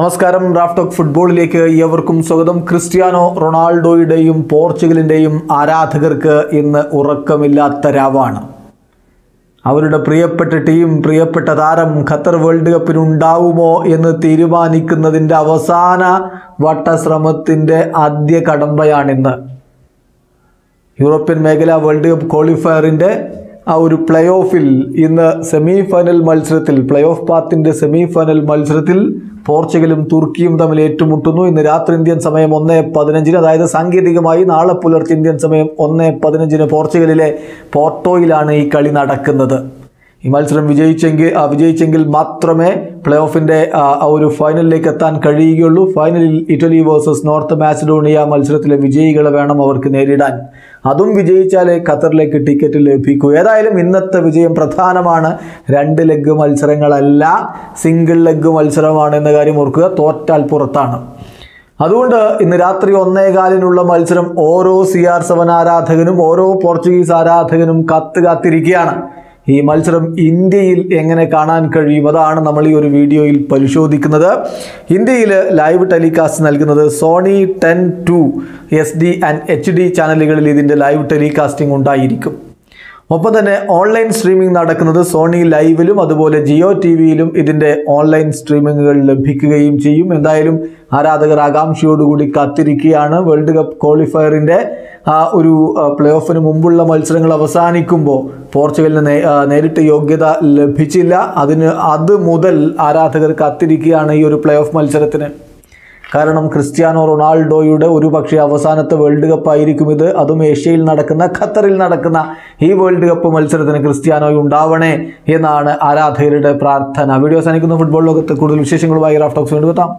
നമസ്കാരം. റാഫ്റ്റോക്ക് ഫുട്ബോളിലേക്ക് ഏവർക്കും സ്വാഗതം. ക്രിസ്ത്യാനോ റൊണാൾഡോയുടെയും പോർച്ചുഗലിന്റെയും ആരാധകർക്ക് ഇന്ന് ഉറക്കമില്ലാത്ത രാവാണ്. അവരുടെ പ്രിയപ്പെട്ട ടീം പ്രിയപ്പെട്ട താരം ഖത്തർ വേൾഡ് കപ്പിന് ഉണ്ടാവുമോ എന്ന് തീരുമാനിക്കുന്നതിന്റെ അവസാന വട്ടശ്രമത്തിന്റെ ആദ്യ കടമ്പയാണിന്ന് യൂറോപ്യൻ മേഖല വേൾഡ് കപ്പ് ക്വാളിഫയറിന്റെ ആ ഒരു പ്ലേ ഓഫിൽ ഇന്ന് സെമി ഫൈനൽ മത്സരത്തിൽ പ്ലേ ഓഫ് പാത്തിന്റെ സെമി ഫൈനൽ മത്സരത്തിൽ പോർച്ചുഗലും തുർക്കിയും തമ്മിൽ ഏറ്റുമുട്ടുന്നു. ഇന്ന് രാത്രി ഇന്ത്യൻ സമയം ഒന്ന് പതിനഞ്ചിന് അതായത് സാങ്കേതികമായി നാളെ പുലർച്ചെ ഇന്ത്യൻ സമയം ഒന്ന് പതിനഞ്ചിന് പോർച്ചുഗലിലെ പോർട്ടോയിലാണ് ഈ കളി നടക്കുന്നത്. ഈ മത്സരം വിജയിച്ചെങ്കിൽ വിജയിച്ചെങ്കിൽ മാത്രമേ പ്ലേ ഓഫിന്റെ ആ ഒരു ഫൈനലിലേക്ക് എത്താൻ കഴിയുകയുള്ളൂ. ഫൈനലിൽ ഇറ്റലി വേഴ്സസ് നോർത്ത് മാസിഡോണിയ മത്സരത്തിലെ വിജയികളെ വേണം അവർക്ക് നേരിടാൻ. അതും വിജയിച്ചാലേ ഖത്തറിലേക്ക് ടിക്കറ്റ് ലഭിക്കൂ. ഏതായാലും ഇന്നത്തെ വിജയം പ്രധാനമാണ്. രണ്ട് ലെഗ് മത്സരങ്ങളല്ല സിംഗിൾ ലെഗ് മത്സരമാണ് എന്ന കാര്യം ഓർക്കുക. തോറ്റാൽ പുറത്താണ്. അതുകൊണ്ട് ഇന്ന് രാത്രി ഒന്നേകാലിനുള്ള മത്സരം ഓരോ സി ആർ സെവൻ ആരാധകനും ഓരോ പോർച്ചുഗീസ് ആരാധകനും കാത്ത് കാത്തിരിക്കുകയാണ്. ഈ മത്സരം ഇന്ത്യയിൽ എങ്ങനെ കാണാൻ കഴിയും? അതാണ് നമ്മൾ ഈ ഒരു വീഡിയോയിൽ പരിശോധിക്കുന്നത്. ഇന്ത്യയിൽ ലൈവ് ടെലികാസ്റ്റ് നൽകുന്നത് Sony Ten two S D and H D ചാനലുകളിൽ ഇതിന്റെ ലൈവ് ടെലികാസ്റ്റിംഗ് ഉണ്ടായിരിക്കും. ഒപ്പം തന്നെ ഓൺലൈൻ സ്ട്രീമിംഗ് നടക്കുന്നത് സോണി ലൈവിലും അതുപോലെ ജിയോ ടി വിയിലും ഇതിന്റെ ഓൺലൈൻ സ്ട്രീമിങ്ങുകൾ ലഭിക്കുകയും ചെയ്യും. എന്തായാലും ആരാധകർ ആകാംക്ഷയോടുകൂടി കാത്തിരിക്കുകയാണ്. വേൾഡ് കപ്പ് ക്വാളിഫയറിന്റെ ആ ഒരു പ്ലേ ഓഫിന് മുമ്പുള്ള മത്സരങ്ങൾ അവസാനിക്കുമ്പോൾ പോർച്ചുഗലിന് നേരിട്ട് യോഗ്യത ലഭിച്ചില്ല. അതിന് അത് മുതൽ ആരാധകർ കാത്തിരിക്കുകയാണ് ഈ ഒരു പ്ലേ ഓഫ് മത്സരത്തിന്. കാരണം ക്രിസ്ത്യാനോ റൊണാൾഡോയുടെ ഒരു പക്ഷേ അവസാനത്തെ വേൾഡ് കപ്പ് ആയിരിക്കും ഇത്. അതും ഏഷ്യയിൽ നടക്കുന്ന ഖത്തറിൽ നടക്കുന്ന ഈ വേൾഡ് കപ്പ് മത്സരത്തിന് ക്രിസ്ത്യാനോ ഉണ്ടാവണേ എന്നാണ് ആരാധകരുടെ പ്രാർത്ഥന. വീഡിയോ അവസാനിക്കുന്ന. ഫുട്ബോൾ ലോകത്ത് കൂടുതൽ വിശേഷങ്ങളുമായി റാഫ്റ്റോക്സ് കൊണ്ടുവെത്താം